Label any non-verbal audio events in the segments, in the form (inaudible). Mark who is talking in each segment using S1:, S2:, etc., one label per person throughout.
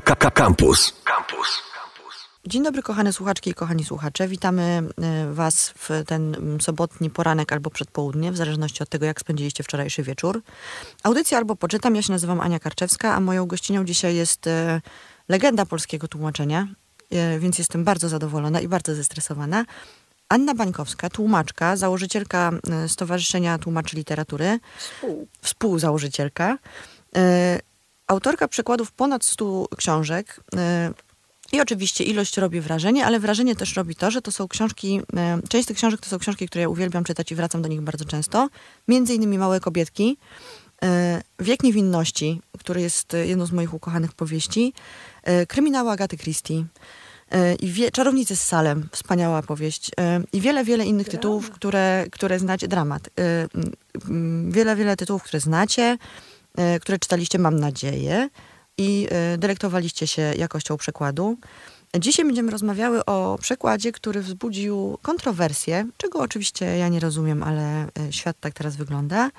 S1: Campus. Campus.
S2: Dzień dobry, kochane słuchaczki i kochani słuchacze. Witamy e, Was w ten mm, sobotni poranek albo przedpołudnie, w zależności od tego, jak spędziliście wczorajszy wieczór. Audycja albo poczytam. Ja się nazywam Ania Karczewska, a moją gościnią dzisiaj jest e, legenda polskiego tłumaczenia, e, więc jestem bardzo zadowolona i bardzo zestresowana. Anna Bańkowska, tłumaczka, założycielka Stowarzyszenia Tłumaczy Literatury,
S3: Współ.
S2: współzałożycielka, autorka przekładów ponad 100 książek. I oczywiście ilość robi wrażenie, ale wrażenie też robi to, że to są książki, e, część z tych książek to są książki, które ja uwielbiam czytać i wracam do nich bardzo często. Między innymi Małe Kobietki, e, Wiek Niewinności, który jest jedną z moich ukochanych powieści, Kryminały Agaty Christie i wie, Czarownicy z Salem, wspaniała powieść i wiele, wiele innych tytułów, które, które znacie, dramat, wiele, wiele tytułów, które znacie, które czytaliście, mam nadzieję i e, delektowaliście się jakością przekładu. Dzisiaj będziemy rozmawiały o przekładzie, który wzbudził kontrowersje, czego oczywiście ja nie rozumiem, ale e, świat tak teraz wygląda.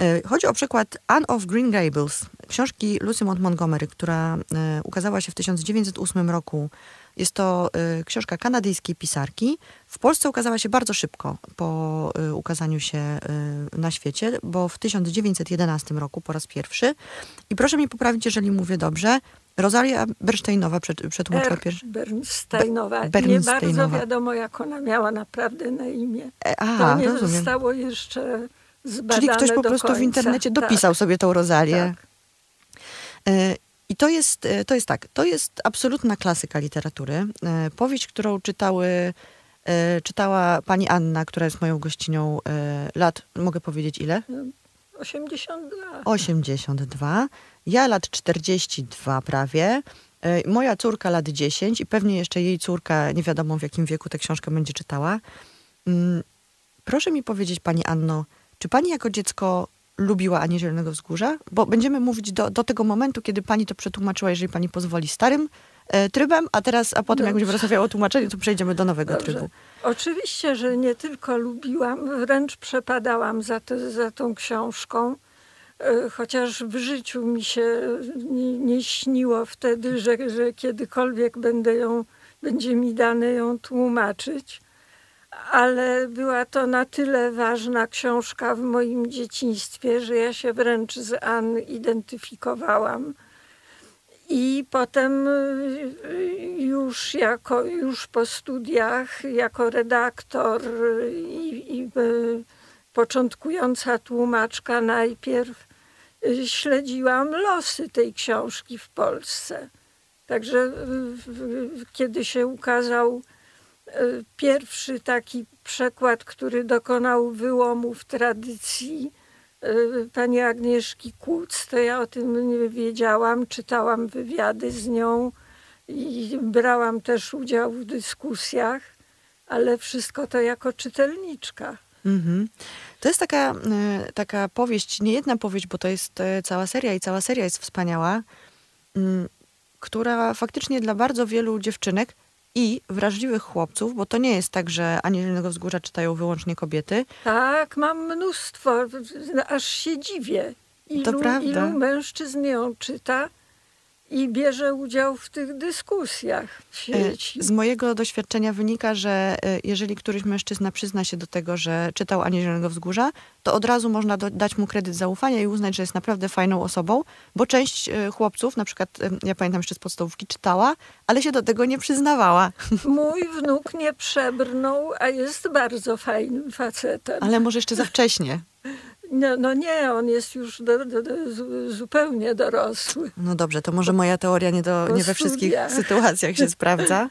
S2: E, chodzi o przykład Anne of Green Gables, książki Lucy Montgomery, która ukazała się w 1908 roku jest to y, książka kanadyjskiej pisarki. W Polsce ukazała się bardzo szybko po y, ukazaniu się y, na świecie, bo w 1911 roku po raz pierwszy. I proszę mi poprawić, jeżeli mówię dobrze, Rosalia Bernsteinowa przetłumaczyła pierwszy.
S3: Bernsteinowa. Be Nie bardzo wiadomo, jak ona miała naprawdę na imię.
S2: E, aha,
S3: to nie
S2: rozumiem.
S3: zostało jeszcze zbadane
S2: Czyli ktoś po prostu
S3: końca.
S2: w internecie dopisał tak. sobie tą Rozalię. Tak. I to jest, e, to jest tak, to jest absolutna klasyka literatury. E, powieść, którą czytały, e, czytała pani Anna, która jest moją gościnią lat, mogę powiedzieć ile?
S3: 82.
S2: 82. Ja lat 42 prawie. Moja córka lat 10 i pewnie jeszcze jej córka, nie wiadomo w jakim wieku tę książkę będzie czytała. Mm, proszę mi powiedzieć, pani Anno, czy pani jako dziecko lubiła Anię Zielonego Wzgórza? Bo będziemy mówić do, do tego momentu, kiedy pani to przetłumaczyła, jeżeli pani pozwoli, starym e, trybem, a teraz, a potem Dobrze. jak będziemy rozmawiały o tłumaczeniu, to przejdziemy do nowego Dobrze. trybu.
S3: Oczywiście, że nie tylko lubiłam, wręcz przepadałam za, te, za tą książką, e, chociaż w życiu mi się nie, nie śniło wtedy, że, że kiedykolwiek będę ją, będzie mi dane ją tłumaczyć ale była to na tyle ważna książka w moim dzieciństwie, że ja się wręcz z Ann identyfikowałam. I potem y, już, jako, już po studiach, jako redaktor i, i y, początkująca tłumaczka, najpierw y, śledziłam losy tej książki w Polsce. Także kiedy się ukazał pierwszy taki przekład, który dokonał wyłomu w tradycji e, pani Agnieszki Kuc, to ja o tym nie wiedziałam, czytałam wywiady z nią i brałam też udział w dyskusjach, ale wszystko to jako czytelniczka.
S2: Mm-hmm. To jest taka, e, taka powieść, nie jedna powieść, bo to jest cała seria i cała seria jest wspaniała, mm, która faktycznie dla bardzo wielu dziewczynek i wrażliwych chłopców, bo to nie jest tak, że Anielnego Wzgórza czytają wyłącznie kobiety.
S3: Tak, mam mnóstwo, aż się dziwię. Ilu,
S2: to prawda.
S3: ilu mężczyzn ją czyta i bierze udział w tych dyskusjach w e, sieci.
S2: Z mojego doświadczenia wynika, że e, jeżeli któryś mężczyzna przyzna się do tego, że czytał Anię Zielonego Wzgórza, to od razu można do, dać mu kredyt zaufania i uznać, że jest naprawdę fajną osobą, bo część e, chłopców, na przykład ja pamiętam jeszcze z podstawówki, czytała, ale się do tego nie przyznawała. (laughs)
S3: Mój wnuk nie przebrnął, a jest bardzo fajnym facetem.
S2: Ale może jeszcze za wcześnie. (laughs)
S3: No, no nie, on jest już do, do, do, zupełnie dorosły.
S2: No dobrze, to może moja teoria nie, do, nie we wszystkich sytuacjach się sprawdza.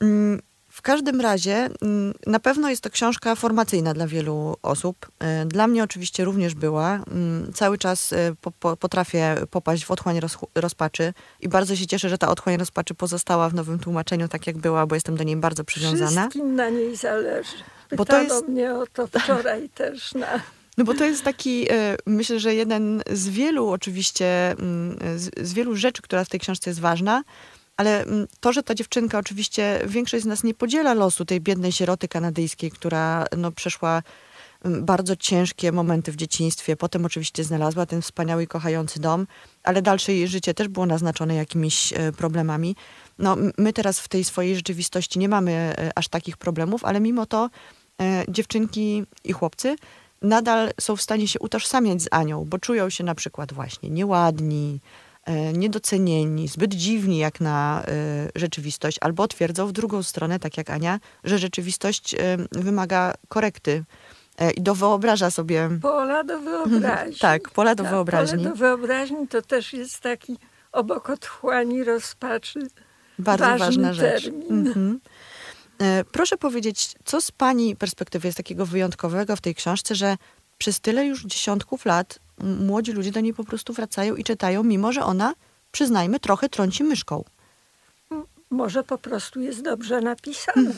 S2: Mm, w każdym razie mm, na pewno jest to książka formacyjna dla wielu osób. E, dla mnie oczywiście również była. Mm, cały czas e, po, po, potrafię popaść w otchłań roz, rozpaczy i bardzo się cieszę, że ta otchłań rozpaczy pozostała w nowym tłumaczeniu tak jak była, bo jestem do niej bardzo przywiązana.
S3: Wszystkim na niej zależy. Pytano bo to jest... mnie o to wczoraj też na
S2: no bo to jest taki, e, myślę, że jeden z wielu oczywiście, mm, z, wielu rzeczy, która w tej książce jest ważna, ale mm, to, że ta dziewczynka, oczywiście większość z nas nie podziela losu tej biednej sieroty kanadyjskiej, która no, przeszła bardzo ciężkie momenty w dzieciństwie. Potem oczywiście znalazła ten wspaniały i kochający dom, ale dalsze jej życie też było naznaczone jakimiś problemami. No, my teraz w tej swojej rzeczywistości nie mamy aż takich problemów, ale mimo to dziewczynki i chłopcy nadal są w stanie się utożsamiać z Anią, bo czują się na przykład właśnie nieładni, e, niedocenieni, zbyt dziwni jak na e, rzeczywistość, albo twierdzą w drugą stronę, tak jak Ania, że rzeczywistość e, wymaga korekty i do wyobraża sobie...
S3: Pola do wyobraźni. (laughs)
S2: tak, pola do
S3: tak,
S2: wyobraźni.
S3: Pole do wyobraźni to też jest taki obok otchłani rozpaczy
S2: Bardzo
S3: ważny
S2: ważna rzecz.
S3: termin.
S2: Mhm. E, proszę powiedzieć, co z Pani perspektywy jest takiego wyjątkowego w tej książce, że przez tyle już dziesiątków lat młodzi ludzie do niej po prostu wracają i czytają, mimo że ona, przyznajmy, trochę trąci myszką.
S3: Może po prostu jest dobrze napisana.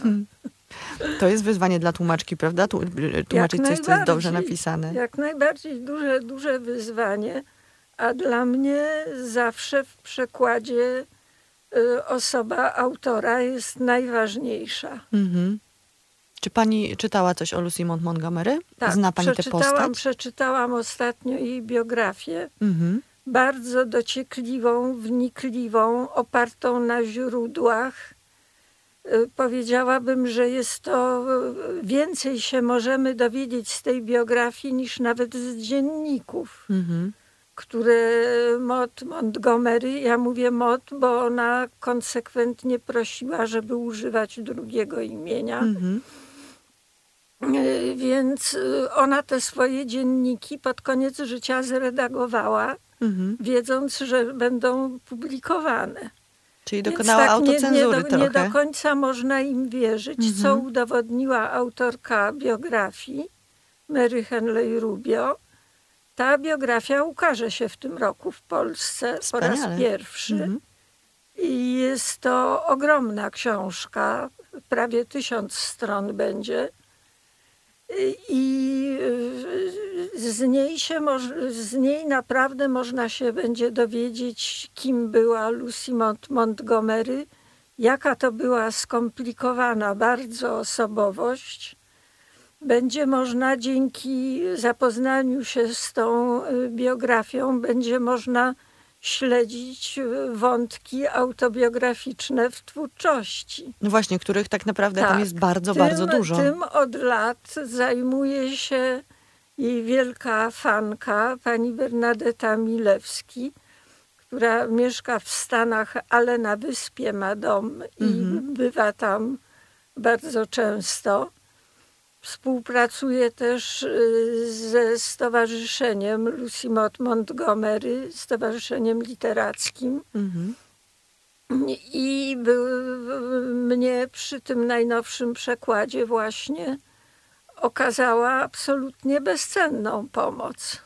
S2: To jest wyzwanie dla tłumaczki, prawda? E, tłumaczyć coś, co jest dobrze napisane.
S3: Jak najbardziej duże, duże wyzwanie, a dla mnie zawsze w przekładzie osoba autora jest najważniejsza. Mhm.
S2: Czy pani czytała coś o Lucy Montgomery?
S3: Tak,
S2: Zna pani tę postać?
S3: Przeczytałam ostatnio jej biografię. Mhm. Bardzo dociekliwą, wnikliwą, opartą na źródłach. Y, powiedziałabym, że jest to y, więcej się możemy dowiedzieć z tej biografii niż nawet z dzienników. Mhm które Mott Montgomery, ja mówię Mott, bo ona konsekwentnie prosiła, żeby używać drugiego imienia. Mhm. E, więc e, ona te swoje dzienniki pod koniec życia zredagowała, mhm. wiedząc, że będą publikowane.
S2: Czyli dokonała tak, autocenzury nie, nie, do,
S3: nie do końca można im wierzyć, mhm. co udowodniła autorka biografii Mary Henley Rubio, ta biografia ukaże się w tym roku w Polsce Wspaniale. po raz pierwszy. Mhm. I jest to ogromna książka, prawie tysiąc stron będzie. I z niej, się, z niej naprawdę można się będzie dowiedzieć, kim była Lucy Mont Montgomery, jaka to była skomplikowana bardzo osobowość będzie można dzięki zapoznaniu się z tą y, biografią, będzie można śledzić y, wątki autobiograficzne w twórczości.
S2: No właśnie, których tak naprawdę tak. tam jest bardzo, tym, bardzo dużo.
S3: Tym od lat zajmuje się jej wielka fanka, pani Bernadetta Milewski, która mieszka w Stanach, ale na wyspie ma dom i mhm. bywa tam bardzo często. Współpracuje też y, ze Stowarzyszeniem Lucy Mott Montgomery, Stowarzyszeniem Literackim. Mhm. I mnie przy tym najnowszym przekładzie właśnie okazała absolutnie bezcenną pomoc.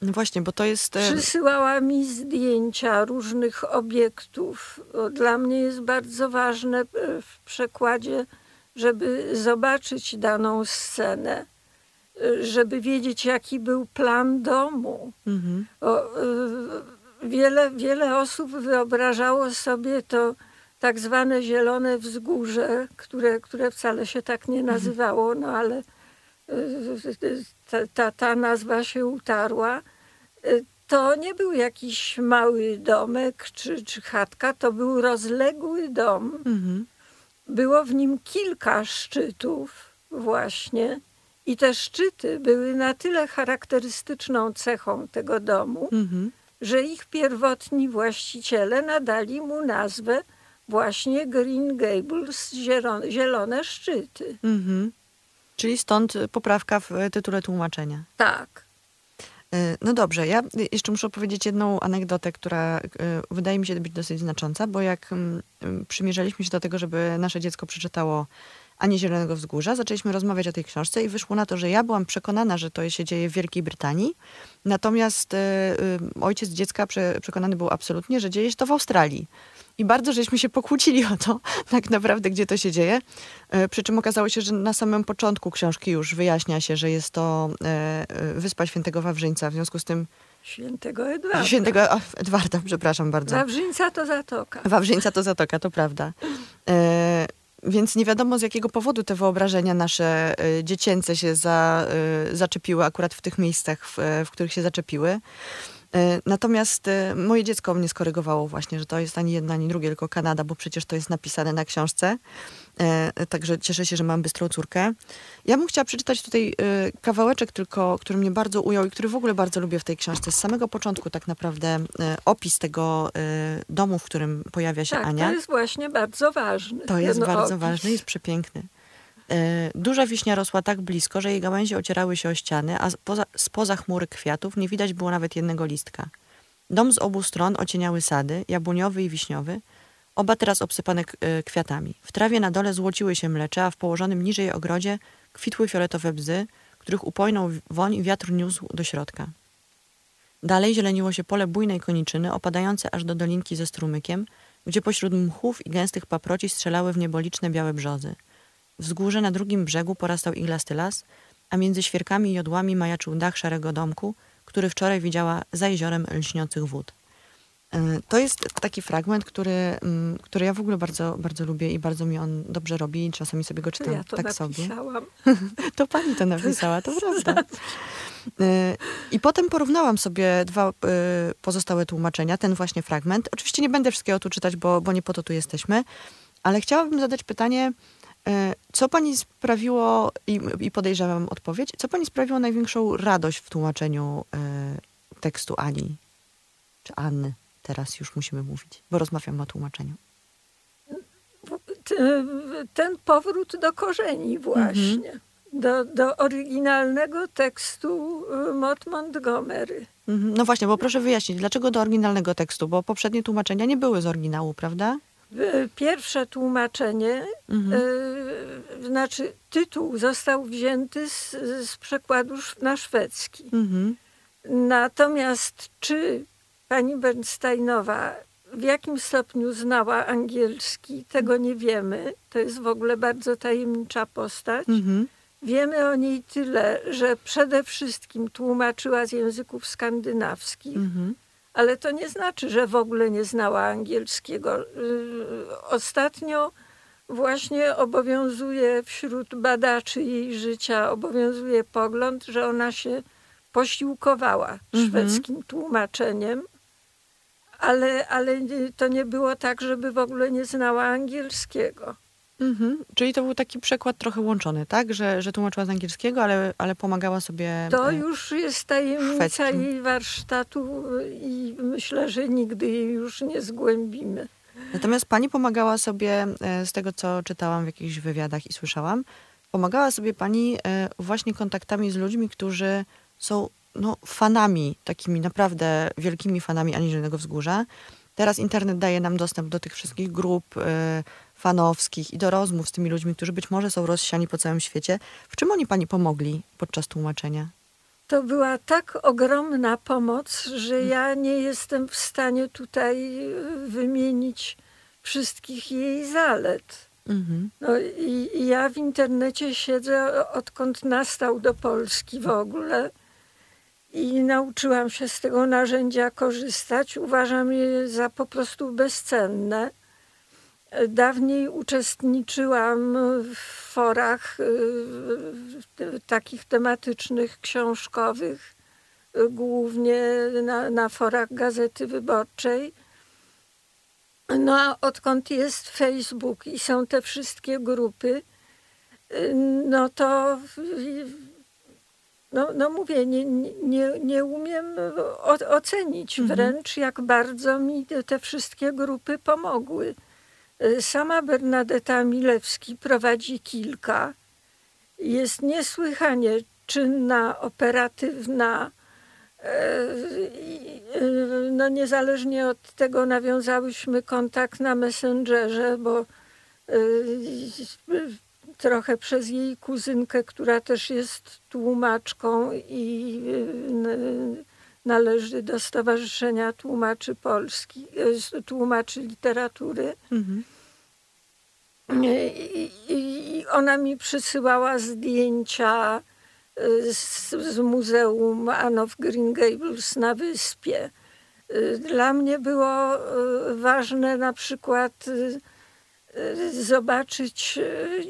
S2: No właśnie, bo to jest.
S3: Przysyłała mi zdjęcia różnych obiektów. Dla mnie jest bardzo ważne e, w przekładzie żeby zobaczyć daną scenę, y, żeby wiedzieć, jaki był plan domu. Mhm. O, y, wiele, wiele osób wyobrażało sobie to tak zwane zielone wzgórze, które, które wcale się tak nie mhm. nazywało, no ale y, ta, ta, ta nazwa się utarła. To nie był jakiś mały domek czy, czy chatka, to był rozległy dom. Mhm było w nim kilka szczytów właśnie i te szczyty były na tyle charakterystyczną cechą tego domu, mhm. że ich pierwotni właściciele nadali mu nazwę właśnie Green Gables, zielone, zielone szczyty. Mhm.
S2: Czyli stąd poprawka w tytule tłumaczenia.
S3: Tak.
S2: E, no dobrze, ja jeszcze muszę powiedzieć jedną anegdotę, która e, wydaje mi się być dosyć znacząca, bo jak mm, mm, przymierzaliśmy się do tego, żeby nasze dziecko przeczytało Ani Zielonego Wzgórza, zaczęliśmy rozmawiać o tej książce i wyszło na to, że ja byłam przekonana, że to się dzieje w Wielkiej Brytanii, natomiast ojciec dziecka przekonany był absolutnie, że dzieje się to w Australii. I bardzo żeśmy się pokłócili o to, (laughs) tak naprawdę, gdzie to się dzieje. E, przy czym okazało się, że na samym początku książki już wyjaśnia się, że jest to e, e, Wyspa Świętego Wawrzyńca. W związku z tym
S3: Świętego Edwarda.
S2: Świętego Edwarda, przepraszam bardzo.
S3: Wawrzyńca to zatoka.
S2: Wawrzyńca to zatoka, to prawda. więc nie wiadomo z jakiego powodu te wyobrażenia nasze dziecięce się za, zaczepiły akurat w tych miejscach, w, w których się zaczepiły. E, natomiast e, moje dziecko mnie skorygowało właśnie, że to jest ani jedna, ani drugie, tylko Kanada, bo przecież to jest napisane na książce. E, także cieszę się, że mam bystrą córkę. Ja bym chciała przeczytać tutaj kawałeczek tylko, który mnie bardzo ujął i który w ogóle bardzo lubię w tej książce. Z samego początku tak naprawdę opis tego domu, w którym pojawia się
S3: tak,
S2: Ania.
S3: to jest właśnie bardzo ważny.
S2: To jest bardzo opis. ważny, jest przepiękny. E, duża wiśnia rosła tak blisko, że jej gałęzie ocierały się o ściany, a spoza, spoza chmury kwiatów nie widać było nawet jednego listka. Dom z obu stron ocieniały sady, jabłoniowy i wiśniowy, oba teraz obsypane e, kwiatami. W trawie na dole złociły się mlecze, a w położonym niżej ogrodzie kwitły fioletowe bzy, których upojną woń wiatr niósł do środka. Dalej zieleniło się pole bujnej koniczyny, opadające aż do dolinki ze strumykiem, gdzie pośród mchów i gęstych paproci strzelały w niebo liczne białe brzozy – Wzgórze na drugim brzegu porastał iglasty las, a między świerkami i jodłami majaczył dach szarego domku, który wczoraj widziała za jeziorem lśniących wód. E, to jest taki fragment, który, mm, który ja w ogóle bardzo, bardzo lubię i bardzo mi on dobrze robi. Czasami sobie go czytam
S3: ja to
S2: tak
S3: napisałam.
S2: sobie. (laughs) to pani to napisała, to prawda. E, I potem porównałam sobie dwa e, pozostałe tłumaczenia, ten właśnie fragment. Oczywiście nie będę wszystkiego tu czytać, bo, bo nie po to tu jesteśmy, ale chciałabym zadać pytanie, co pani sprawiło, i, i podejrzewam odpowiedź, co pani sprawiło największą radość w tłumaczeniu e, tekstu Ani? Czy Anny? Teraz już musimy mówić, bo rozmawiam o tłumaczeniu.
S3: Ten powrót do korzeni właśnie. Mhm. Do, do oryginalnego tekstu e, Mott Montgomery.
S2: Mhm. No właśnie, bo proszę wyjaśnić, dlaczego do oryginalnego tekstu? Bo poprzednie tłumaczenia nie były z oryginału, prawda?
S3: Pierwsze tłumaczenie, mhm. y, znaczy tytuł został wzięty z, z przekładu na szwedzki. Mhm. Natomiast czy pani Bernsteinowa w jakim stopniu znała angielski, tego nie wiemy. To jest w ogóle bardzo tajemnicza postać. Mhm. Wiemy o niej tyle, że przede wszystkim tłumaczyła z języków skandynawskich. Mhm ale to nie znaczy, że w ogóle nie znała angielskiego. Y, ostatnio właśnie obowiązuje wśród badaczy jej życia, obowiązuje pogląd, że ona się posiłkowała mhm. szwedzkim tłumaczeniem, ale, ale to nie było tak, żeby w ogóle nie znała angielskiego.
S2: Mhm. Czyli to był taki przekład trochę łączony, tak? Że, że tłumaczyła z angielskiego, ale, ale pomagała sobie.
S3: To e, już jest tajemnica jej warsztatu i myślę, że nigdy jej już nie zgłębimy.
S2: Natomiast pani pomagała sobie, e, z tego co czytałam w jakichś wywiadach i słyszałam, pomagała sobie pani e, właśnie kontaktami z ludźmi, którzy są no, fanami, takimi naprawdę wielkimi fanami Aniżelnego Wzgórza. Teraz internet daje nam dostęp do tych wszystkich grup, fanowskich i do rozmów z tymi ludźmi, którzy być może są rozsiani po całym świecie. W czym oni pani pomogli podczas tłumaczenia?
S3: To była tak ogromna pomoc, że ja nie jestem w stanie tutaj e, wymienić wszystkich jej zalet. Mhm. No i, i ja w internecie siedzę odkąd nastał do Polski w ogóle i nauczyłam się z tego narzędzia korzystać. Uważam je za po prostu bezcenne. Dawniej uczestniczyłam w forach y, takich tematycznych, książkowych, głównie na, na forach Gazety Wyborczej. No a odkąd jest Facebook i są te wszystkie grupy, y, no to no, no mówię, nie, nie, nie umiem ocenić mhm. wręcz, jak bardzo mi te wszystkie grupy pomogły. Y, sama Bernadetta Milewski prowadzi kilka. Jest niesłychanie czynna, operatywna. Y, y, no niezależnie od tego nawiązałyśmy kontakt na Messengerze, bo trochę przez jej kuzynkę, która też jest tłumaczką i należy do Stowarzyszenia Tłumaczy Polski, Tłumaczy Literatury. Mhm. I, I, ona mi przysyłała zdjęcia y, z, z Muzeum Anne of Green Gables na wyspie. Y, dla mnie było ważne na przykład zobaczyć,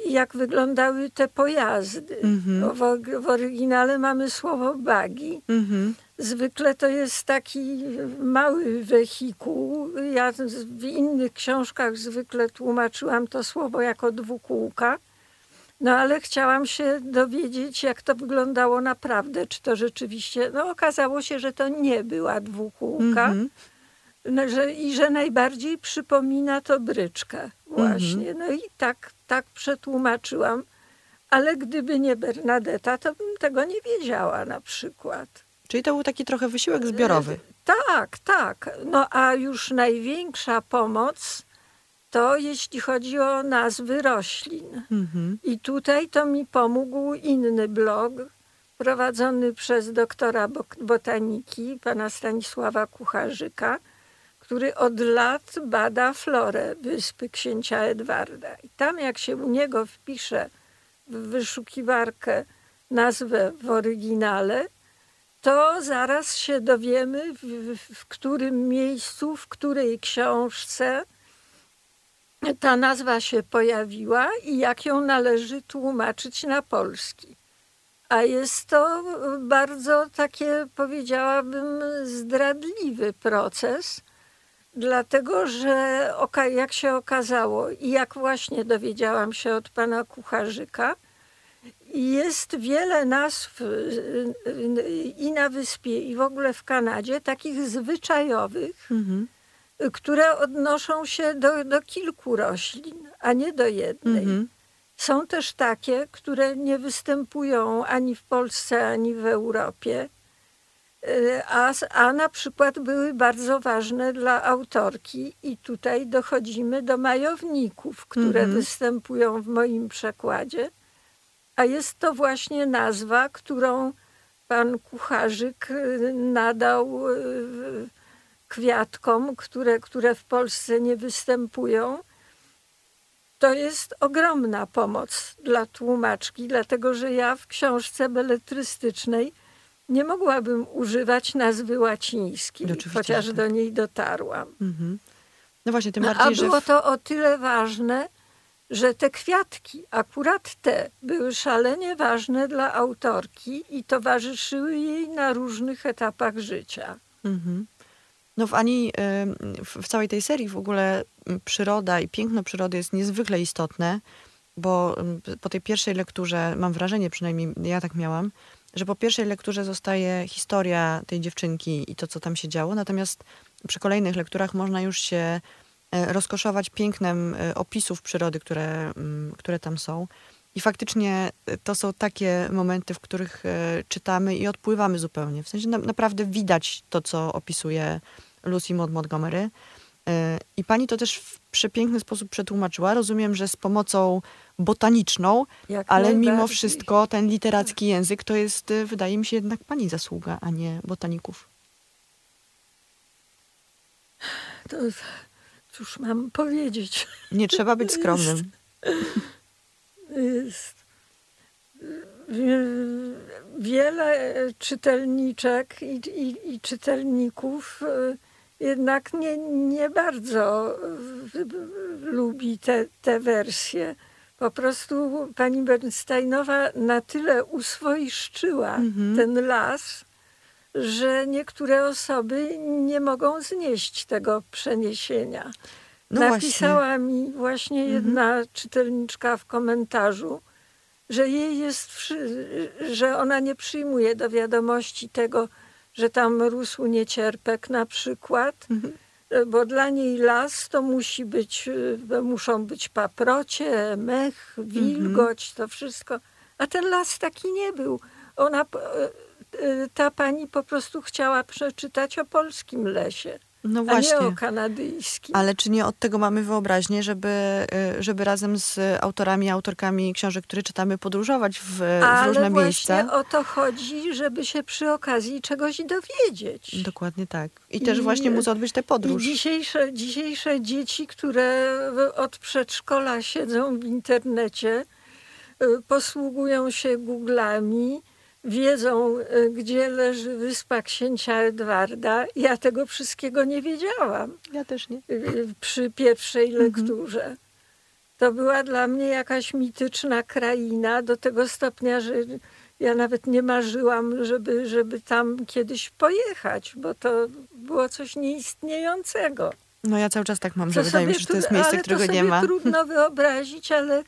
S3: jak wyglądały te pojazdy.
S2: Mhm.
S3: W, w oryginale mamy słowo bagi.
S2: Mhm.
S3: Zwykle to jest taki mały wehikuł. Ja w innych książkach zwykle tłumaczyłam to słowo jako dwukółka. No ale chciałam się dowiedzieć, jak to wyglądało naprawdę. Czy to rzeczywiście. No okazało się, że to nie była dwukółka.
S2: Mhm.
S3: No, że, I że najbardziej przypomina to bryczkę właśnie.
S2: Mhm.
S3: No i tak, tak przetłumaczyłam. Ale gdyby nie Bernadetta, to bym tego nie wiedziała na przykład.
S2: Czyli to był taki trochę wysiłek zbiorowy.
S3: Tak, tak. No a już największa pomoc to jeśli chodzi o nazwy roślin.
S2: Mhm.
S3: I tutaj to mi pomógł inny blog prowadzony przez doktora botaniki, pana Stanisława Kucharzyka, który od lat bada florę wyspy księcia Edwarda. I tam jak się u niego wpisze w wyszukiwarkę nazwę w oryginale, to zaraz się dowiemy, w, w, w którym miejscu, w której książce ta nazwa się pojawiła i jak ją należy tłumaczyć na polski. A jest to bardzo takie, powiedziałabym, zdradliwy proces, dlatego że jak się okazało i jak właśnie dowiedziałam się od pana Kucharzyka, jest wiele nazw y, y, i na wyspie, i w ogóle w Kanadzie, takich zwyczajowych,
S2: Mhm.
S3: które odnoszą się do, do kilku roślin, a nie do jednej.
S2: Mhm.
S3: Są też takie, które nie występują ani w Polsce, ani w Europie, Y, a, a na przykład były bardzo ważne dla autorki, i tutaj dochodzimy do majowników, które
S2: Mhm.
S3: występują w moim przekładzie. A jest to właśnie nazwa, którą pan Kucharzyk y, nadał y, kwiatkom, które, które w Polsce nie występują. To jest ogromna pomoc dla tłumaczki, dlatego że ja w książce beletrystycznej nie mogłabym używać nazwy łacińskiej,
S2: Oczywiście,
S3: chociaż
S2: tak.
S3: do niej dotarłam.
S2: Mhm. No właśnie, tym
S3: No, a
S2: bardziej, że...
S3: było to o tyle ważne, że te kwiatki, akurat te, były szalenie ważne dla autorki i towarzyszyły jej na różnych etapach życia.
S2: Mhm. No w Ani, ym, w, całej tej serii w ogóle ym, przyroda i piękno przyrody jest niezwykle istotne, bo ym, po tej pierwszej lekturze, mam wrażenie przynajmniej, ja tak miałam, że po pierwszej lekturze zostaje historia tej dziewczynki i to, co tam się działo, natomiast przy kolejnych lekturach można już się rozkoszować pięknem e, opisów przyrody, które, ym, które tam są. I faktycznie e, to są takie momenty, w których e, czytamy i odpływamy zupełnie. W sensie na, naprawdę widać to, co opisuje Lucy Maud Montgomery. E, I pani to też w przepiękny sposób przetłumaczyła. Rozumiem, że z pomocą botaniczną,
S3: Jak
S2: ale mimo wszystko ten literacki język to jest, e, wydaje mi się, jednak pani zasługa, a nie botaników.
S3: To, cóż mam powiedzieć?
S2: Nie trzeba być skromnym.
S3: jest wie- wiele czytelniczek i, i, i czytelników e, jednak nie, nie bardzo e, lubi te, te wersje. Po prostu pani Bernsteinowa na tyle uswoiszczyła
S2: Mhm.
S3: ten las, że niektóre osoby nie mogą znieść tego przeniesienia.
S2: No
S3: Napisała mi właśnie
S2: Mhm.
S3: jedna czytelniczka w komentarzu, że jej jest, że ona nie przyjmuje do wiadomości tego, że tam rósł niecierpek na przykład,
S2: Mhm.
S3: bo dla niej las to musi być, y, muszą być paprocie, mech, wilgoć, to wszystko. A ten las taki nie był. Ona, y, ta pani po prostu chciała przeczytać o polskim lesie,
S2: No
S3: a nie
S2: właśnie.
S3: o kanadyjskim.
S2: Ale czy nie od tego mamy wyobraźnię, żeby, y, żeby razem z autorami, autorkami książek, które czytamy, podróżować w, w
S3: Ale
S2: różne
S3: właśnie
S2: miejsca?
S3: o to chodzi, żeby się przy okazji czegoś dowiedzieć.
S2: Dokładnie tak. I też
S3: I-
S2: właśnie móc odbyć tę
S3: I
S2: podróż.
S3: dzisiejsze, dzisiejsze dzieci, które od przedszkola siedzą w internecie, y, posługują się Googlami, wiedzą, y, gdzie leży wyspa księcia Edwarda. Ja tego wszystkiego nie wiedziałam
S2: Ja też nie.
S3: przy pierwszej
S2: Mhm.
S3: lekturze. to była dla mnie jakaś mityczna kraina do tego stopnia, że ja nawet nie marzyłam, żeby, żeby tam kiedyś pojechać, bo to było coś nieistniejącego.
S2: No ja cały czas tak mam, że to wydaje mi się, że to jest miejsce, którego nie ma.
S3: trudno wyobrazić, ale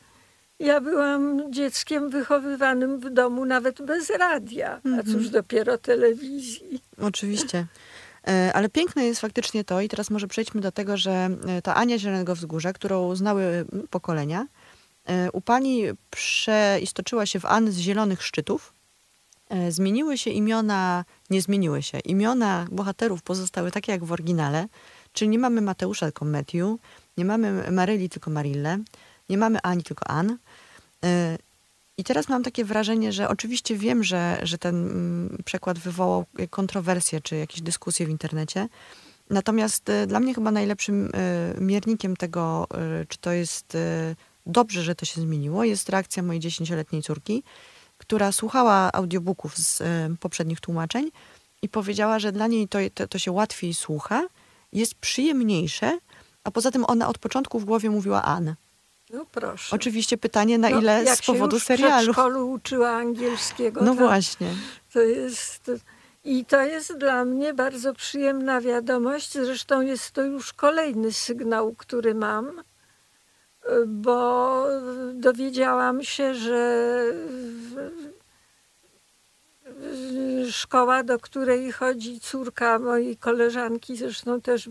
S3: ja byłam dzieckiem wychowywanym w domu nawet bez radia, a cóż mhm. dopiero telewizji.
S2: Oczywiście. E, ale piękne jest faktycznie to, i teraz może przejdźmy do tego, że e, ta Ania Zielonego Wzgórza, którą znały pokolenia, e, u pani przeistoczyła się w Ann z Zielonych Szczytów. Zmieniły się imiona, nie zmieniły się. Imiona bohaterów pozostały takie jak w oryginale, czyli nie mamy Mateusza, tylko Matthew, nie mamy Maryli, tylko Marille, nie mamy Ani, tylko Ann. I teraz mam takie wrażenie, że oczywiście wiem, że, że ten mm, przekład wywołał kontrowersje czy jakieś dyskusje w internecie. Natomiast e, dla mnie chyba najlepszym e, miernikiem tego, czy to jest dobrze, że to się zmieniło, jest reakcja mojej dziesięcioletniej córki, która słuchała audiobooków z poprzednich tłumaczeń i powiedziała, że dla niej to, to, to się łatwiej słucha, jest przyjemniejsze, a poza tym ona od początku w głowie mówiła Anne.
S3: No proszę.
S2: Oczywiście pytanie, na no, ile z powodu serialu.
S3: Jak się w szkolu uczyła angielskiego.
S2: No właśnie.
S3: To jest... I to jest dla mnie bardzo przyjemna wiadomość. Zresztą jest to już kolejny sygnał, który mam, bo dowiedziałam się, że szkoła, do której chodzi córka mojej koleżanki, zresztą też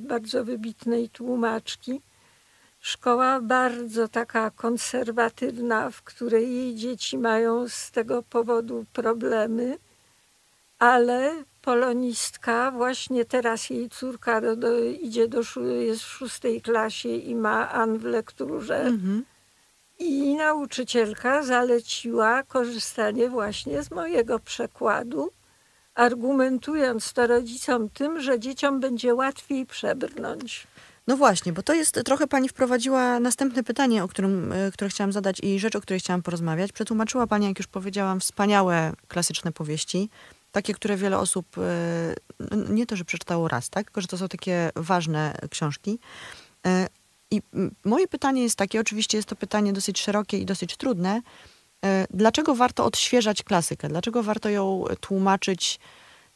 S3: bardzo wybitnej tłumaczki, szkoła bardzo taka konserwatywna, w której jej dzieci mają z tego powodu problemy, ale polonistka, właśnie teraz jej córka do, do, idzie do, jest w szóstej klasie i ma An w lekturze. Mhm. I nauczycielka zaleciła korzystanie właśnie z mojego przekładu, argumentując to rodzicom tym, że dzieciom będzie łatwiej przebrnąć.
S2: No właśnie, bo to jest, trochę pani wprowadziła następne pytanie, o którym, e, które chciałam zadać i rzecz, o której chciałam porozmawiać. Przetłumaczyła pani, jak już powiedziałam, wspaniałe klasyczne powieści, takie, które wiele osób, e, nie to, że przeczytało raz, tak, tylko że to są takie ważne książki. E, I moje pytanie jest takie, oczywiście jest to pytanie dosyć szerokie i dosyć trudne. Dlaczego warto odświeżać klasykę? Dlaczego warto ją tłumaczyć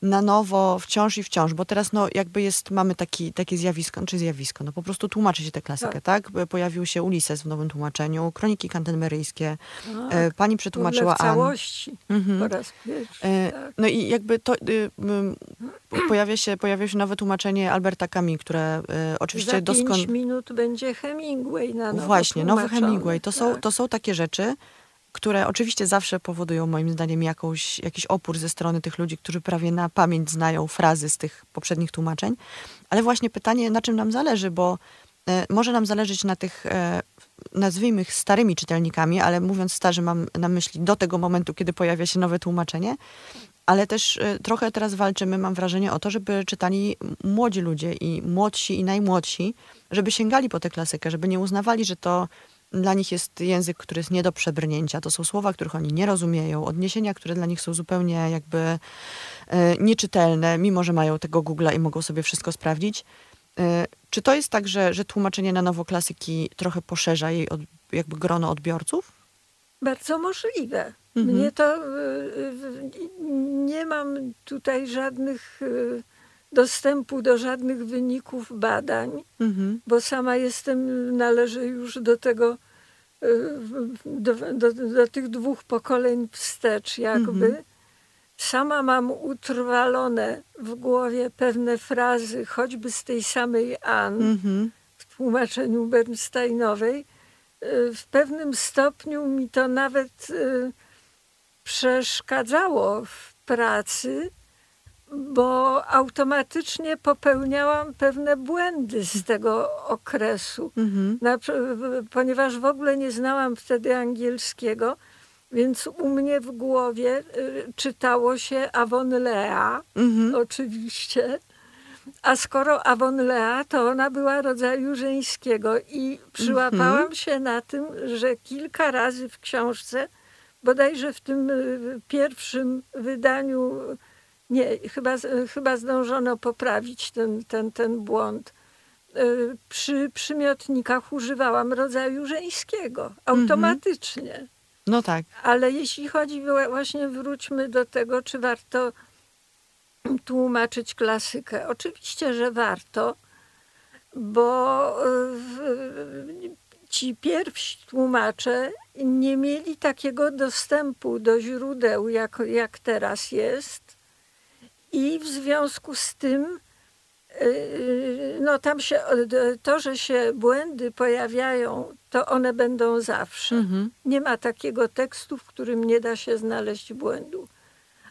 S2: na nowo wciąż i wciąż, bo teraz no jakby jest, mamy taki, takie zjawisko, czy zjawisko, no po prostu tłumaczy się tę klasykę, tak? tak? Pojawił się Ulises w nowym tłumaczeniu, Kroniki Canterburyjskie, tak. E, pani przetłumaczyła
S3: w całości mhm. po raz pierwszy. E,
S2: tak. No i jakby to, y, pojawia, się, pojawia się nowe tłumaczenie Alberta Camus, które y, oczywiście
S3: doskonale... Za minut będzie Hemingway na nowo
S2: Właśnie, nowy Hemingway. To, tak. są, to są takie rzeczy, które oczywiście zawsze powodują moim zdaniem jakąś, jakiś opór ze strony tych ludzi, którzy prawie na pamięć znają frazy z tych poprzednich tłumaczeń. Ale właśnie pytanie, na czym nam zależy, bo e, może nam zależeć na tych, e, nazwijmy ich starymi czytelnikami, ale mówiąc starzy mam na myśli do tego momentu, kiedy pojawia się nowe tłumaczenie, ale też e, trochę teraz walczymy, mam wrażenie, o to, żeby czytali młodzi ludzie i młodsi i najmłodsi, żeby sięgali po tę klasykę, żeby nie uznawali, że to dla nich jest język, który jest nie do przebrnięcia. To są słowa, których oni nie rozumieją, odniesienia, które dla nich są zupełnie jakby e, nieczytelne, mimo że mają tego Google'a i mogą sobie wszystko sprawdzić. E, czy to jest tak, że, że tłumaczenie na nowo klasyki trochę poszerza jej od, jakby grono odbiorców?
S3: Bardzo możliwe. Mhm. Mnie to e, nie mam tutaj żadnych dostępu do żadnych wyników badań, mhm. bo sama jestem, należę już do tego, e, do, do, do tych dwóch pokoleń wstecz jakby. Mhm. Sama mam utrwalone w głowie pewne frazy, choćby z tej samej Ann mhm. w tłumaczeniu Bernsteinowej. E, w pewnym stopniu mi to nawet e, przeszkadzało w pracy, bo automatycznie popełniałam pewne błędy z tego okresu, mhm. Na, ponieważ w ogóle nie znałam wtedy angielskiego, więc u mnie w głowie y, czytało się Avonlea, mhm. oczywiście. A skoro Avonlea, to ona była rodzaju żeńskiego i przyłapałam mhm. się na tym, że kilka razy w książce, bodajże w tym y, pierwszym wydaniu nie, chyba, chyba zdążono poprawić ten, ten, ten błąd. przy przymiotnikach używałam rodzaju żeńskiego automatycznie.
S2: No tak.
S3: Ale jeśli chodzi właśnie, wróćmy do tego, czy warto tłumaczyć klasykę. Oczywiście, że warto, bo ci pierwsi tłumacze nie mieli takiego dostępu do źródeł, jak, jak teraz jest. I w związku z tym, y, no tam się, to, że się błędy pojawiają, to one będą zawsze. Mhm. Nie ma takiego tekstu, w którym nie da się znaleźć błędu.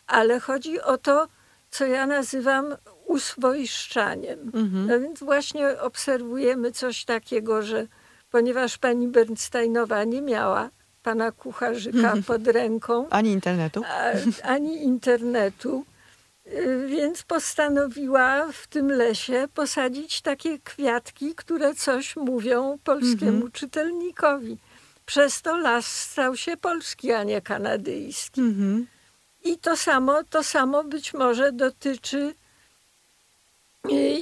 S3: Ale chodzi o to, co ja nazywam uswoiszczaniem. Mhm. No więc właśnie obserwujemy coś takiego, że ponieważ pani Bernsteinowa nie miała pana kucharzyka (laughs) pod ręką.
S2: Ani internetu.
S3: A, ani internetu. Y, więc postanowiła w tym lesie posadzić takie kwiatki, które coś mówią polskiemu mhm. czytelnikowi. Przez to las stał się polski, a nie kanadyjski. Mhm. I to samo, to samo być może dotyczy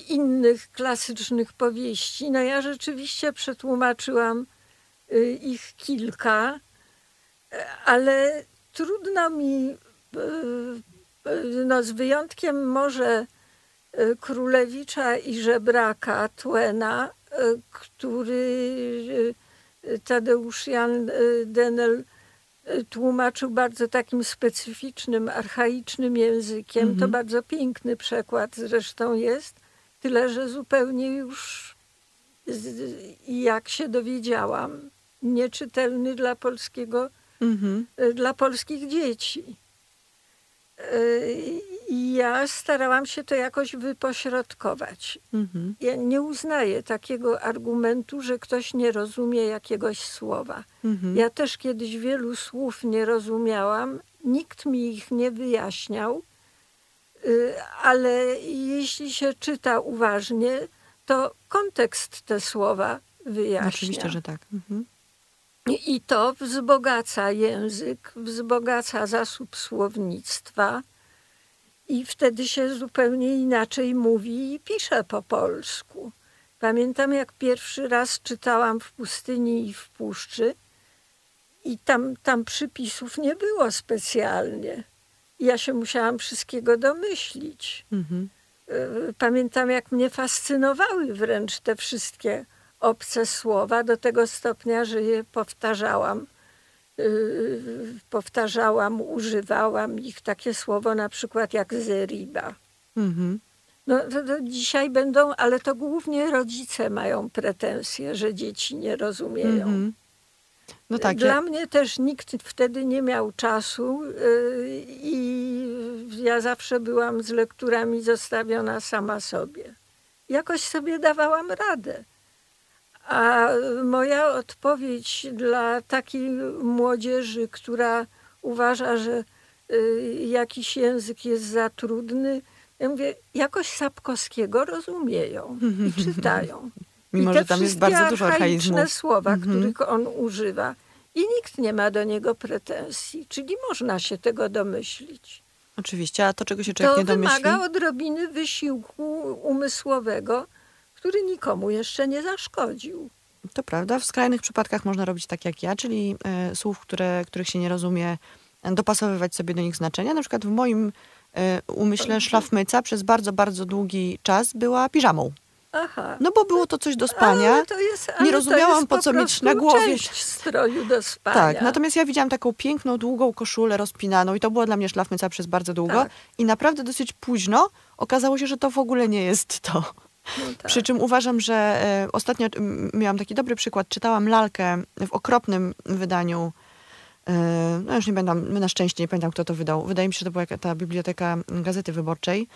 S3: innych klasycznych powieści. No ja rzeczywiście przetłumaczyłam y, ich kilka, ale trudno mi, y, y, no z wyjątkiem może Królewicza i Żebraka Twena, który Tadeusz Jan Denel tłumaczył bardzo takim specyficznym, archaicznym językiem. To mhm. bardzo piękny przekład zresztą jest, tyle że zupełnie już, jak się dowiedziałam, nieczytelny dla polskiego, mhm. dla polskich dzieci. I ja starałam się to jakoś wypośrodkować. Mhm. Ja nie uznaję takiego argumentu, że ktoś nie rozumie jakiegoś słowa. Mhm. Ja też kiedyś wielu słów nie rozumiałam, nikt mi ich nie wyjaśniał, y, ale jeśli się czyta uważnie, to kontekst te słowa wyjaśnia.
S2: Oczywiście, że tak. Mhm.
S3: I to wzbogaca język, wzbogaca zasób słownictwa i wtedy się zupełnie inaczej mówi i pisze po polsku. Pamiętam, jak pierwszy raz czytałam w pustyni i w puszczy, i tam, tam przypisów nie było specjalnie. Ja się musiałam wszystkiego domyślić. Mhm. Y, pamiętam, jak mnie fascynowały wręcz te wszystkie obce słowa do tego stopnia, że je powtarzałam. Yy, powtarzałam, używałam ich takie słowo na przykład jak zeriba. Mhm. No to, to dzisiaj będą, ale to głównie rodzice mają pretensje, że dzieci nie rozumieją. Mhm. No tak, Dla ja... mnie też nikt wtedy nie miał czasu yy, i ja zawsze byłam z lekturami zostawiona sama sobie. Jakoś sobie dawałam radę. A moja odpowiedź dla takiej młodzieży, która uważa, że y, jakiś język jest za trudny, ja mówię, jakoś Sapkowskiego rozumieją i (laughs) czytają.
S2: Mimo, I te że tam jest bardzo dużo archaizmów.
S3: słowa, mm -hmm. których on używa. I nikt nie ma do niego pretensji. Czyli można się tego domyślić.
S2: Oczywiście, a to czego się człowiek to nie domyśli?
S3: To wymaga odrobiny wysiłku umysłowego, który nikomu jeszcze nie zaszkodził.
S2: To prawda. W skrajnych przypadkach można robić tak jak ja, czyli y, słów, które, których się nie rozumie, dopasowywać sobie do nich znaczenia. Na przykład w moim y, umyśle szlafmyca przez bardzo, bardzo długi czas była piżamą. Aha. No bo było to coś do spania. Jest, nie rozumiałam, po co mieć na głowie.
S3: stroju do spania.
S2: Tak, natomiast ja widziałam taką piękną, długą koszulę rozpinaną i to było dla mnie szlafmyca przez bardzo długo. Tak. I naprawdę dosyć późno okazało się, że to w ogóle nie jest to. No tak. Przy czym uważam, że e, ostatnio miałam taki dobry przykład. Czytałam lalkę w okropnym wydaniu. E, no już nie pamiętam, na szczęście nie pamiętam, kto to wydał. Wydaje mi się, że to była ta biblioteka Gazety Wyborczej,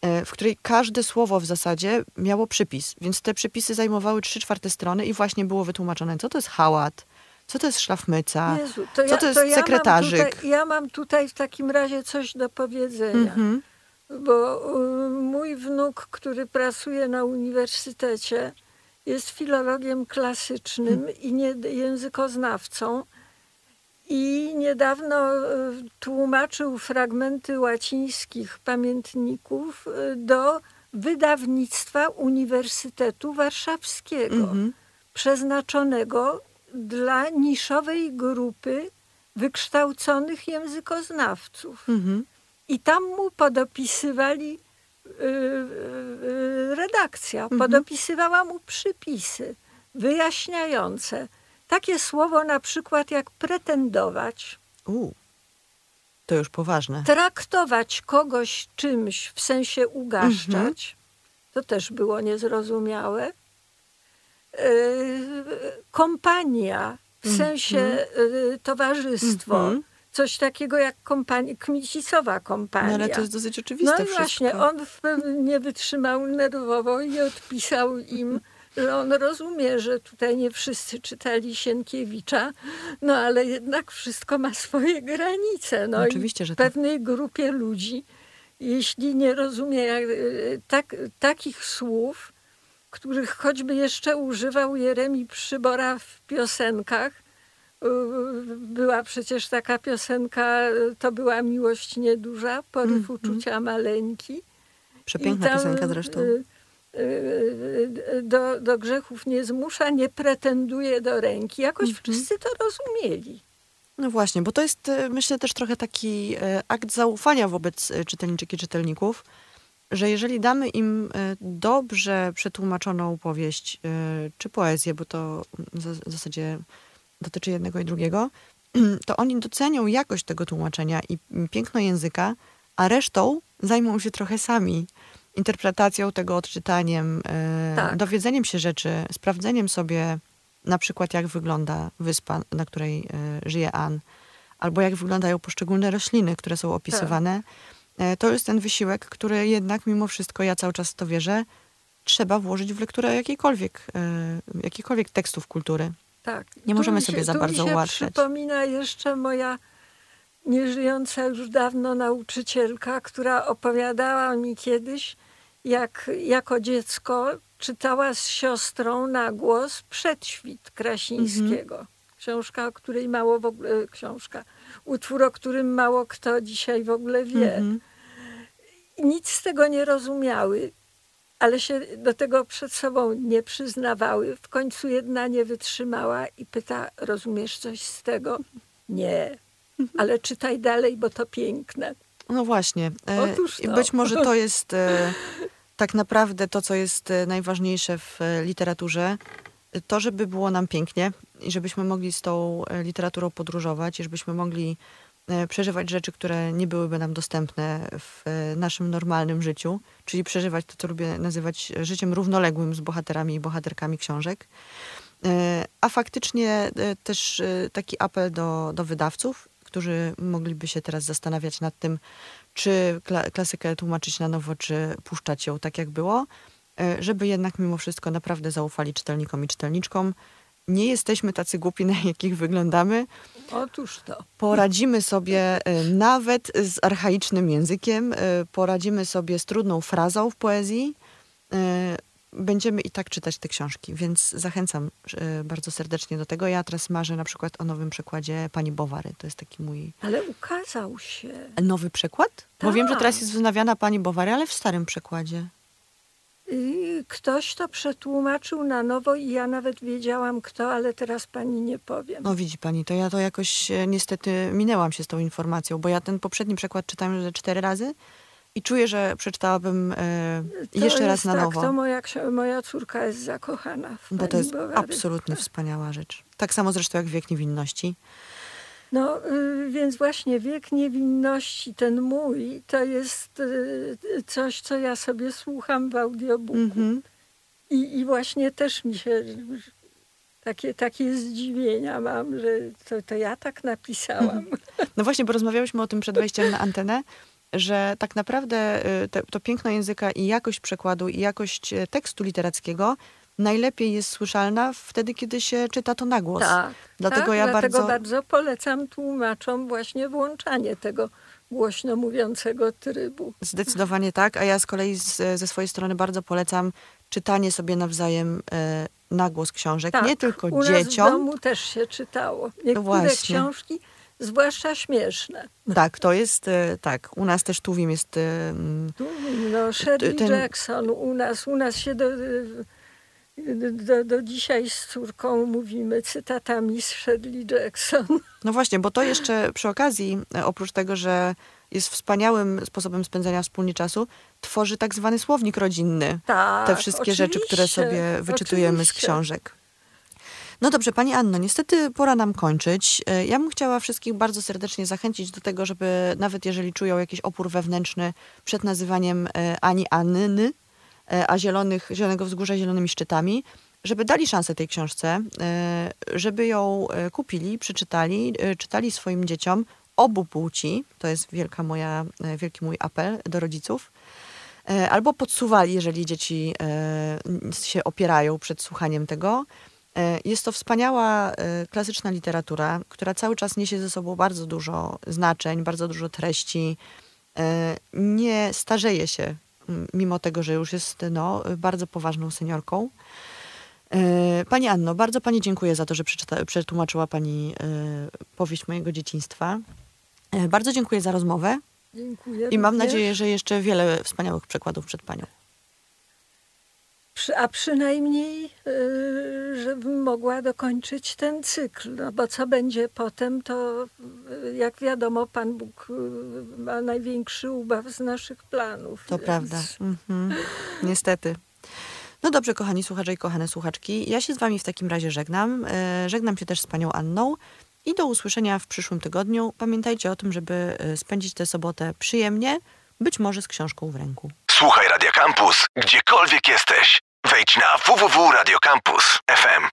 S2: e, w której każde słowo w zasadzie miało przypis. Więc te przypisy zajmowały trzy czwarte strony i właśnie było wytłumaczone, co to jest hałat, co to jest szlafmyca, Jezu, to co ja, to jest to ja sekretarzyk.
S3: Mam tutaj, ja mam tutaj w takim razie coś do powiedzenia. Mm -hmm bo y, mój wnuk, który pracuje na uniwersytecie, jest filologiem klasycznym hmm. i nie, językoznawcą. I niedawno y, tłumaczył fragmenty łacińskich pamiętników y, do wydawnictwa Uniwersytetu Warszawskiego,
S2: Mhm.
S3: przeznaczonego dla niszowej grupy wykształconych językoznawców.
S2: Mhm.
S3: I tam mu podopisywali y, y, y, redakcja, podopisywała mu przypisy wyjaśniające. Takie słowo na przykład jak pretendować,
S2: U. To już poważne.
S3: traktować kogoś czymś w sensie ugaszczać,
S2: Mhm.
S3: to też było niezrozumiałe. Kompania w sensie yy, towarzystwo,
S2: Mhm.
S3: Coś takiego jak kompania, kmicicowa kompania.
S2: No ale to jest dosyć
S3: No
S2: oczywiste
S3: i
S2: wszystko.
S3: właśnie, on w nie wytrzymał nerwowo i odpisał im, że on rozumie, że tutaj nie wszyscy czytali Sienkiewicza, no ale jednak wszystko ma swoje granice. No
S2: Oczywiście,
S3: i
S2: że
S3: w
S2: tak.
S3: pewnej grupie ludzi, jeśli nie rozumie jak, y, tak, takich słów, których choćby jeszcze używał Jeremi Przybora w piosenkach, była przecież taka piosenka, to była miłość nieduża, poryw
S2: Mhm.
S3: uczucia maleńki.
S2: Przepiękna
S3: tam,
S2: piosenka zresztą.
S3: y, y, y, Do, do grzechów nie zmusza, nie pretenduje do ręki. Jakoś
S2: Mhm.
S3: wszyscy to rozumieli.
S2: No właśnie, bo to jest myślę też trochę taki akt zaufania wobec czytelniczek i czytelników, że jeżeli damy im dobrze przetłumaczoną powieść czy poezję, bo to w zasadzie dotyczy jednego i drugiego, (clears throat) to oni docenią jakość tego tłumaczenia i piękno języka, a resztą zajmą się trochę sami. Interpretacją tego, odczytaniem, e,
S3: Tak.
S2: dowiedzeniem się rzeczy, sprawdzeniem sobie na przykład jak wygląda wyspa, na której e, żyje Ann, albo jak wyglądają poszczególne rośliny, które są opisywane. E, to jest ten wysiłek, który jednak mimo wszystko, ja cały czas w to wierzę, trzeba włożyć w lekturę jakiejkolwiek, jakichkolwiek tekstów kultury.
S3: Tak.
S2: Nie możemy
S3: mi
S2: sobie
S3: się,
S2: za bardzo
S3: mi się
S2: ułatwiać.
S3: przypomina jeszcze moja nieżyjąca już dawno nauczycielka, która opowiadała mi kiedyś, jak jako dziecko czytała z siostrą na głos Przedświt Krasińskiego.
S2: Mhm.
S3: Książka, o której mało w ogóle, książka, utwór, o którym mało kto dzisiaj w ogóle wie.
S2: Mhm.
S3: Nic z tego nie rozumiały, ale się do tego przed sobą nie przyznawały. W końcu jedna nie wytrzymała i pyta: Rozumiesz coś z tego? Nie, ale czytaj dalej, bo to piękne.
S2: No właśnie. E,
S3: Otóż
S2: I
S3: to.
S2: być może to jest e, (laughs) tak naprawdę to, co jest e, najważniejsze w literaturze. To, żeby było nam pięknie i żebyśmy mogli z tą literaturą podróżować i żebyśmy mogli przeżywać rzeczy, które nie byłyby nam dostępne w e, naszym normalnym życiu, czyli przeżywać to, co lubię nazywać życiem równoległym z bohaterami i bohaterkami książek. E, A faktycznie e, też e, taki apel do, do wydawców, którzy mogliby się teraz zastanawiać nad tym, czy kla- klasykę tłumaczyć na nowo, czy puszczać ją tak, jak było, e, żeby jednak mimo wszystko naprawdę zaufali czytelnikom i czytelniczkom. Nie jesteśmy tacy głupi, (laughs) na jakich wyglądamy.
S3: Otóż to.
S2: Poradzimy sobie e, nawet z archaicznym językiem, e, poradzimy sobie z trudną frazą w poezji. E, Będziemy i tak czytać te książki, więc zachęcam bardzo serdecznie do tego. Ja teraz marzę na przykład o nowym przekładzie pani Bowary. To jest taki mój
S3: Ale ukazał się.
S2: nowy przekład. Bo wiem, że
S3: Tak.
S2: teraz jest wznawiana pani Bowary, ale w starym przekładzie.
S3: I ktoś to przetłumaczył na nowo i ja nawet wiedziałam kto, ale teraz pani nie powiem.
S2: No widzi pani, to ja to jakoś e, niestety minęłam się z tą informacją, bo ja ten poprzedni przekład czytałem już ze cztery razy i czuję, że przeczytałabym e, jeszcze raz na
S3: tak,
S2: nowo.
S3: To moja, moja córka jest zakochana w
S2: Bo to jest
S3: Bowary.
S2: absolutnie wspaniała rzecz. Tak samo zresztą jak Wiek Niewinności.
S3: No, y, więc właśnie wiek niewinności, ten mój, to jest y, coś, co ja sobie słucham w audiobooku.
S2: Mhm.
S3: I, I właśnie też mi się takie, takie zdziwienia mam, że to, to ja tak napisałam.
S2: No właśnie, bo rozmawiałyśmy o tym przed wejściem na antenę, że tak naprawdę y, te, to piękno języka i jakość przekładu i jakość tekstu literackiego najlepiej jest słyszalna wtedy, kiedy się czyta to na głos.
S3: Tak.
S2: Dlatego
S3: tak,
S2: ja
S3: dlatego
S2: bardzo-
S3: bardzo polecam tłumaczom właśnie włączanie tego głośno mówiącego trybu.
S2: Zdecydowanie tak, a ja z kolei z, ze swojej strony bardzo polecam czytanie sobie nawzajem e, na głos książek.
S3: Tak,
S2: Nie tylko
S3: u nas w
S2: dzieciom,
S3: domu też się czytało. Niektóre
S2: właśnie.
S3: książki zwłaszcza śmieszne.
S2: Tak, to jest, e, tak, u nas też Tuwim jest... e,
S3: Tuwim, no, Shirley
S2: ten-
S3: Jackson u nas, u nas się do, do, do dzisiaj z córką mówimy cytatami z Shirley Jackson.
S2: No właśnie, bo to jeszcze przy okazji, e, oprócz tego, że jest wspaniałym sposobem spędzania wspólnie czasu, tworzy tak zwany słownik rodzinny.
S3: Tak,
S2: Te wszystkie rzeczy, które sobie wyczytujemy z
S3: oczywiście.
S2: książek. No dobrze, Pani Anno, niestety pora nam kończyć. E, Ja bym chciała wszystkich bardzo serdecznie zachęcić do tego, żeby nawet jeżeli czują jakiś opór wewnętrzny przed nazywaniem e, Ani Anny, a zielonych, Zielonego Wzgórza zielonymi szczytami, żeby dali szansę tej książce, e, żeby ją e, kupili, przeczytali, e, czytali swoim dzieciom obu płci. To jest wielka moja, e, wielki mój apel do rodziców. E, Albo podsuwali, jeżeli dzieci e, się opierają przed słuchaniem tego. E, Jest to wspaniała e, klasyczna literatura, która cały czas niesie ze sobą bardzo dużo znaczeń, bardzo dużo treści. E, Nie starzeje się, mimo tego, że już jest no, bardzo poważną seniorką. E, Pani Anno, bardzo Pani dziękuję za to, że przetłumaczyła Pani e, powieść mojego dzieciństwa. E, Bardzo dziękuję za rozmowę
S3: Dziękuję.
S2: i mam
S3: również.
S2: nadzieję, że jeszcze wiele wspaniałych przykładów przed Panią.
S3: A przynajmniej, y, żebym mogła dokończyć ten cykl. No bo co będzie potem, to y, jak wiadomo, Pan Bóg y, ma największy ubaw z naszych planów.
S2: To
S3: więc
S2: prawda. Mhm. Niestety. No dobrze, kochani słuchacze i kochane słuchaczki, ja się z wami w takim razie żegnam. E, Żegnam się też z panią Anną i do usłyszenia w przyszłym tygodniu. Pamiętajcie o tym, żeby e, spędzić tę sobotę przyjemnie, być może z książką w ręku.
S1: Słuchaj Radio Campus, gdziekolwiek jesteś. Wejdź na www.radiocampus.fm.